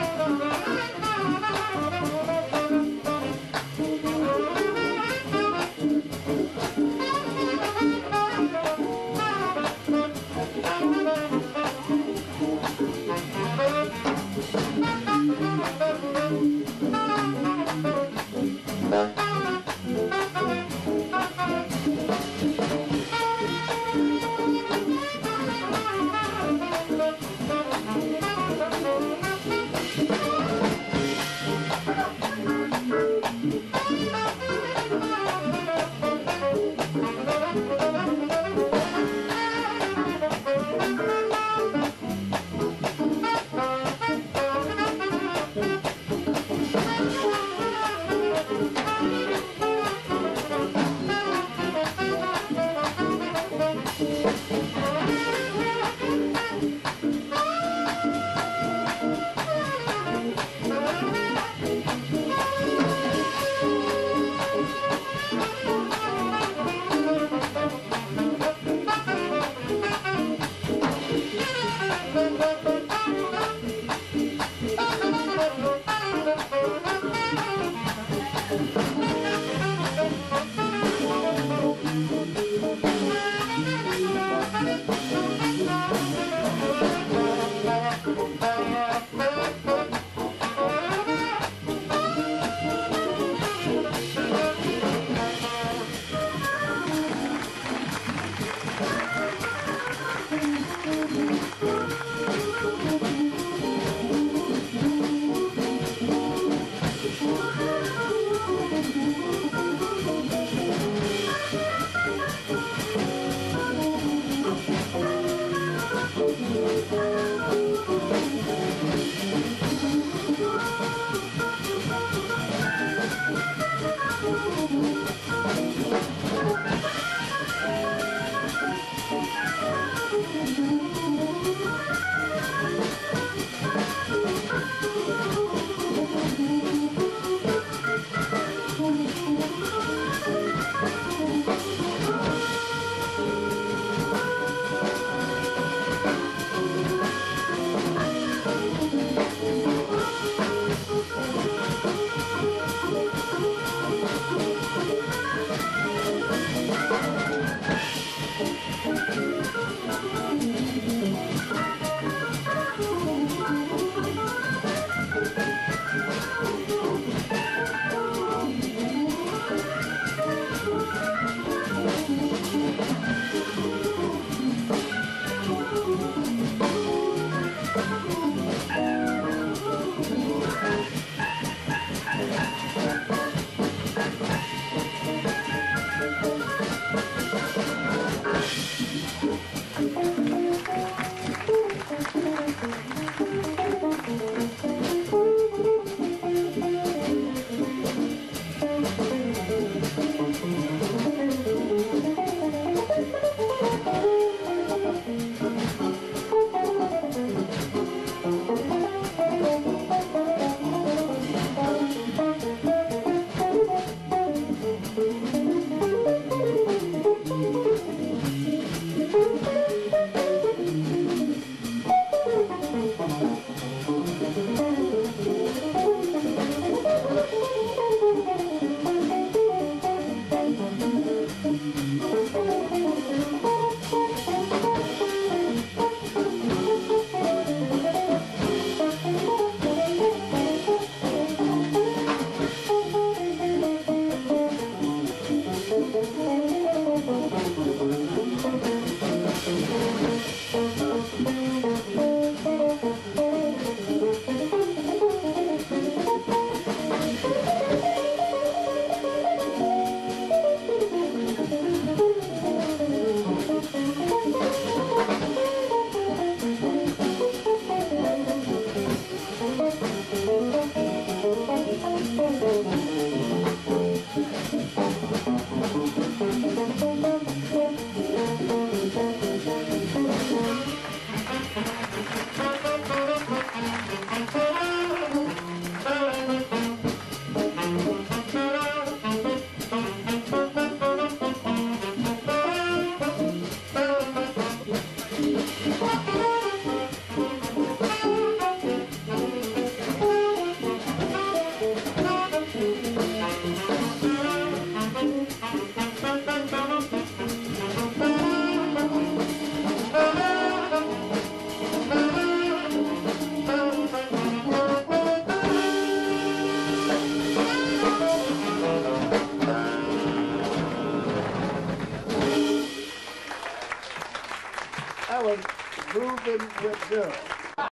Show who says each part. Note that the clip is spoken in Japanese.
Speaker 1: なに Thank you. Thank you. Whitfield.